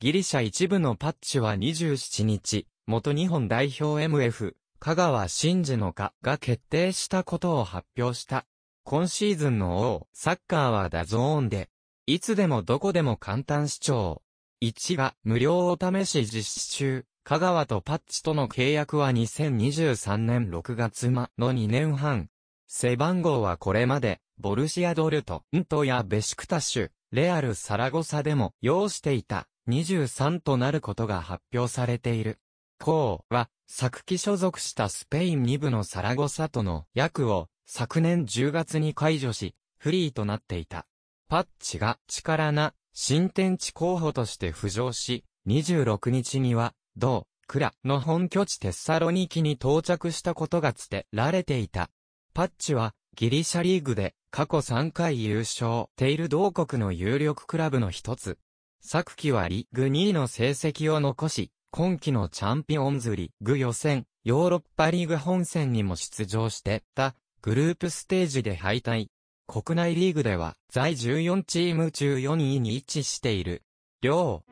ギリシャ一部の PAOK は27日、元日本代表 MF、香川真司の加入が決定したことを発表した。今シーズンの欧州サッカーはダゾーンで、いつでもどこでも簡単視聴。1ヶ月無料お試し実施中。香川と PAOK との契約は2023年6月までの2年半。背番号はこれまで、ボルシア・ドルトムントやベシクタシュ、レアル・サラゴサでも着用していた23となることが発表されている。コーは、昨季所属したスペイン2部のサラゴサとの役を昨年10月に解除し、フリーとなっていた。パッチが力な新天地候補として浮上し、26日には、同、クラの本拠地テッサロニキに到着したことが伝られていた。パッチは、ギリシャリーグで過去3回優勝、テイル同国の有力クラブの一つ。昨季はリーグ2位の成績を残し、今季のチャンピオンズリーグ予選、ヨーロッパリーグ本戦にも出場してた、グループステージで敗退。国内リーグでは、在14チーム中4位に位置している。両。